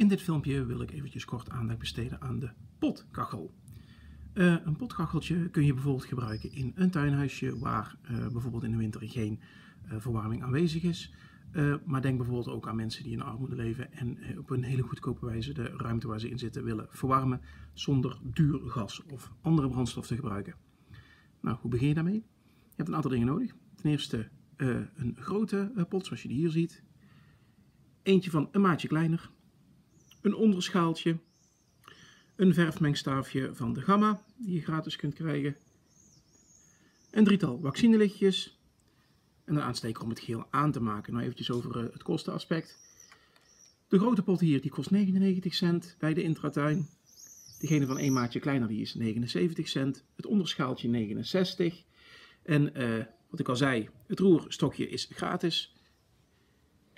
In dit filmpje wil ik eventjes kort aandacht besteden aan de potkachel. Uh, een potkacheltje kun je bijvoorbeeld gebruiken in een tuinhuisje waar uh, bijvoorbeeld in de winter geen uh, verwarming aanwezig is. maar denk bijvoorbeeld ook aan mensen die in armoede leven en op een hele goedkope wijze de ruimte waar ze in zitten willen verwarmen zonder duur gas of andere brandstof te gebruiken. Nou, hoe begin je daarmee? Je hebt een aantal dingen nodig. Ten eerste een grote pot zoals je die hier ziet. Eentje van een maatje kleiner een onderschaaltje, een verfmengstaafje van de Gamma, die je gratis kunt krijgen, een drietal vaccinelichtjes en een aansteker om het geheel aan te maken. Nou eventjes over eh, het kostenaspect. De grote pot hier die kost 99 cent bij de Intratuin. Degene van een maatje kleiner die is 79 cent. Het onderschaaltje 69. En uh, wat ik al zei, het roerstokje is gratis.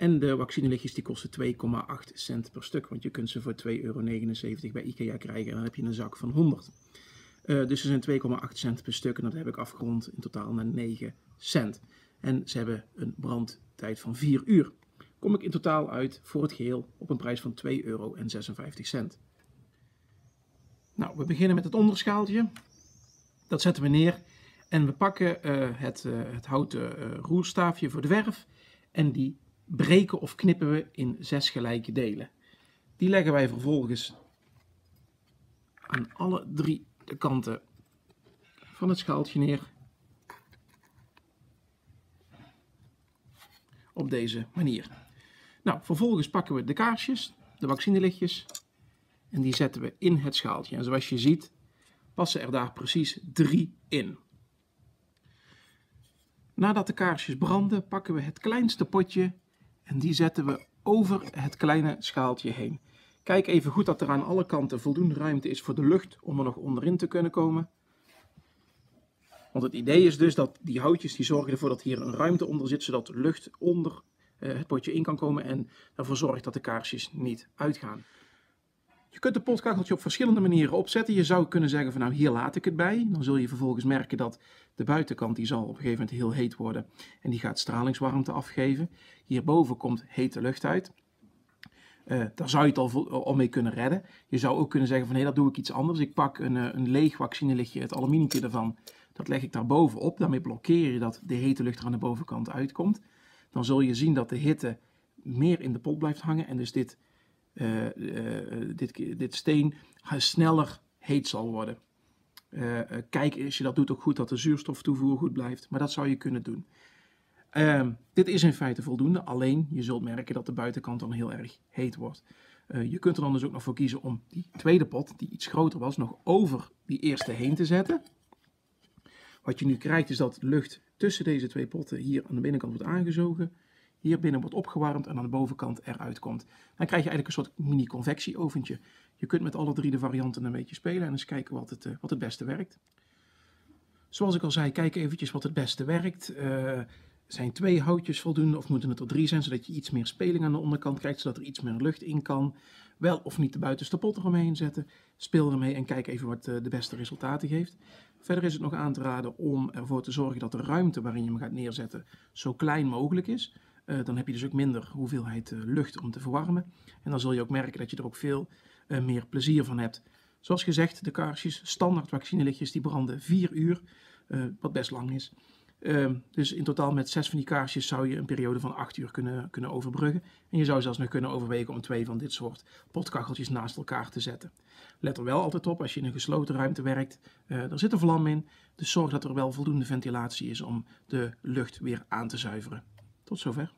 En de vaccinelichtjes die kosten 2,8 cent per stuk, want je kunt ze voor 2,79 euro bij IKEA krijgen en dan heb je een zak van 100. Uh, eh, dus ze zijn 2,8 cent per stuk en dat heb ik afgerond in totaal naar 9 cent. En ze hebben een brandtijd van 4 uur. Kom ik in totaal uit voor het geheel op een prijs van 2,56 euro. Nou, we beginnen met het onderschaaltje. Dat zetten we neer en we pakken uh, het, uh, het houten roerstaafje voor de verf en die breken of knippen we in zes gelijke delen. Die leggen wij vervolgens aan alle drie de kanten van het schaaltje neer. Op deze manier. Nou, vervolgens pakken we de kaarsjes, de vaccinelichtjes, en die zetten we in het schaaltje. En zoals je ziet, passen er daar precies drie in. Nadat de kaarsjes branden, pakken we het kleinste potje en die zetten we over het kleine schaaltje heen. Kijk even goed dat er aan alle kanten voldoende ruimte is voor de lucht om er nog onderin te kunnen komen. Want het idee is dus dat die houtjes die zorgen ervoor dat hier een ruimte onder zit, zodat de lucht onder eh, het potje in kan komen en ervoor zorgt dat de kaarsjes niet uitgaan. Je kunt de potkacheltje op verschillende manieren opzetten. Je zou kunnen zeggen van nou hier laat ik het bij. Dan zul je vervolgens merken dat de buitenkant die zal op een gegeven moment heel heet worden. En die gaat stralingswarmte afgeven. Hierboven komt hete lucht uit. Uh, daar zou je het al, al mee kunnen redden. Je zou ook kunnen zeggen van hé, dat doe ik iets anders. Ik pak een, eh, een leeg vaccinelichtje, het aluminiumje ervan. Dat leg ik daar bovenop. Daarmee blokkeer je dat de hete lucht er aan de bovenkant uitkomt. Dan zul je zien dat de hitte meer in de pot blijft hangen. En dus dit uh, dit, dit steen sneller heet zal worden. Kijk, als je dat doet, ook goed dat de zuurstoftoevoer goed blijft. Maar dat zou je kunnen doen. Uh, dit is in feite voldoende, alleen je zult merken dat de buitenkant dan heel erg heet wordt. Je kunt er dan dus ook nog voor kiezen om die tweede pot, die iets groter was, nog over die eerste heen te zetten. Wat je nu krijgt is dat lucht tussen deze twee potten hier aan de binnenkant wordt aangezogen hier binnen wordt opgewarmd en aan de bovenkant eruit komt. Dan krijg je eigenlijk een soort mini convectieoventje. Je kunt met alle drie de varianten een beetje spelen en eens kijken wat het, uh, wat het beste werkt. Zoals ik al zei, kijk eventjes wat het beste werkt. Uh, zijn twee houtjes voldoende of moeten het er drie zijn, zodat je iets meer speling aan de onderkant krijgt, zodat er iets meer lucht in kan. Wel of niet de buitenste pot eromheen zetten. Speel ermee en kijk even wat uh, de beste resultaten geeft. Verder is het nog aan te raden om ervoor te zorgen dat de ruimte waarin je hem gaat neerzetten zo klein mogelijk is. Uh, dan heb je dus ook minder hoeveelheid uh, lucht om te verwarmen. En dan zul je ook merken dat je er ook veel uh, meer plezier van hebt. Zoals gezegd, de kaarsjes, standaard vaccinelichtjes, die branden 4 uur, wat best lang is. Ehm, dus in totaal met 6 van die kaarsjes zou je een periode van 8 uur kunnen, kunnen overbruggen. En je zou zelfs nog kunnen overwegen om twee van dit soort potkacheltjes naast elkaar te zetten. Let er wel altijd op, als je in een gesloten ruimte werkt, er zit een vlam in. Dus zorg dat er wel voldoende ventilatie is om de lucht weer aan te zuiveren. Tot zover.